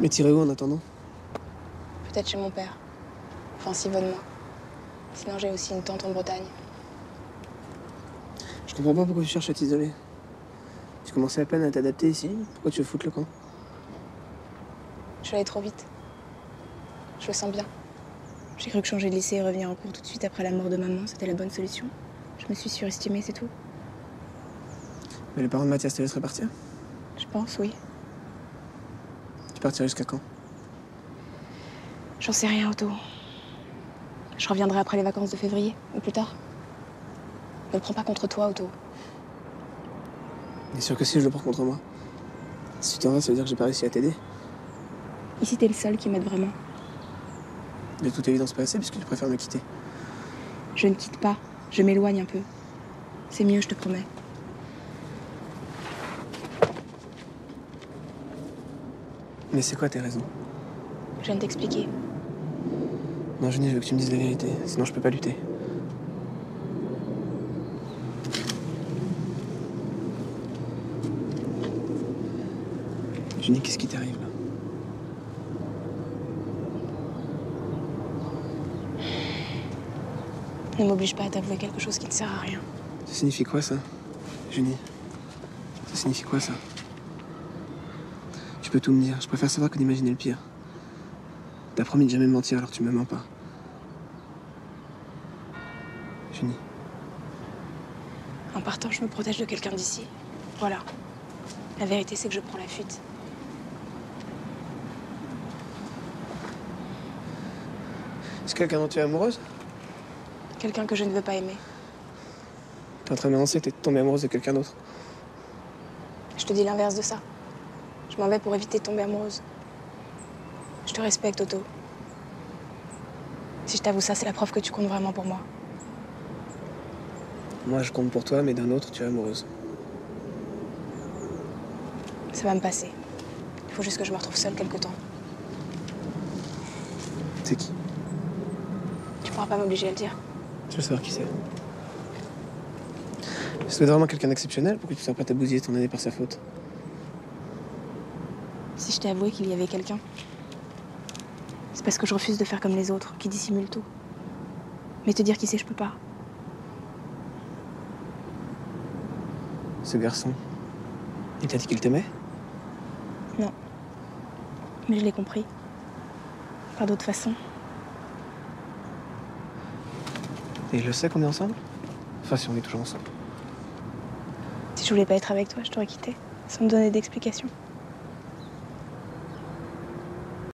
Mais tirez où en attendant Peut-être chez mon père. Enfin, si de moi. Sinon, j'ai aussi une tante en Bretagne. Je comprends pas pourquoi tu cherches à t'isoler. Tu commençais à peine à t'adapter ici. Pourquoi tu veux foutre le camp? Je suis allée trop vite. Je le sens bien. J'ai cru que changer de lycée et revenir en cours tout de suite après la mort de maman, c'était la bonne solution. Je me suis surestimée, c'est tout. Mais les parents de Mathias te laisseraient partir? Je pense, oui. Tu partirais jusqu'à quand J'en sais rien, Otto. Je reviendrai après les vacances de février, ou plus tard. Ne le prends pas contre toi, Otto. Bien sûr que si je le prends contre moi. Si tu t'en vas, ça veut dire que j'ai pas réussi à t'aider. Ici, t'es le seul qui m'aide vraiment. De toute évidence pas assez, puisque tu préfères me quitter. Je ne quitte pas. Je m'éloigne un peu. C'est mieux, je te promets. Mais c'est quoi tes raisons? Je viens de t'expliquer. Non, Junie, je veux que tu me dises la vérité, sinon je peux pas lutter. Junie, qu'est-ce qui t'arrive là? Ne m'oblige pas à t'avouer quelque chose qui ne sert à rien. Ça signifie quoi ça? Junie Ça signifie quoi ça? Tu peux tout me dire, je préfère savoir que d'imaginer le pire. T'as promis de jamais me mentir alors tu me mens pas. Junie, En partant, je me protège de quelqu'un d'ici. Voilà. La vérité, c'est que je prends la fuite. est-ce que quelqu'un dont tu es amoureuse? Quelqu'un que je ne veux pas aimer. T'es en train que t'es tombée amoureuse de quelqu'un d'autre. Je te dis l'inverse de ça. Je m'en vais pour éviter de tomber amoureuse. Je te respecte, Otto. Si je t'avoue ça, c'est la preuve que tu comptes vraiment pour moi. Moi je compte pour toi, mais d'un autre tu es amoureuse. Ça va me passer. Il faut juste que je me retrouve seule quelque temps. C'est qui? Tu pourras pas m'obliger à le dire. Tu veux savoir qui c'est? C'est vraiment quelqu'un d'exceptionnel Pourquoi tu sois prête à bousiller ton année par sa faute Si je t'ai avoué qu'il y avait quelqu'un, c'est parce que je refuse de faire comme les autres, qui dissimulent tout. Mais te dire qui c'est, je peux pas. Ce garçon, il t'a dit qu'il t'aimait? Non. Mais je l'ai compris. Par d'autres façons. Et il le sait qu'on est ensemble? Enfin, si on est toujours ensemble. Si je voulais pas être avec toi, je t'aurais quitté, sans me donner d'explication.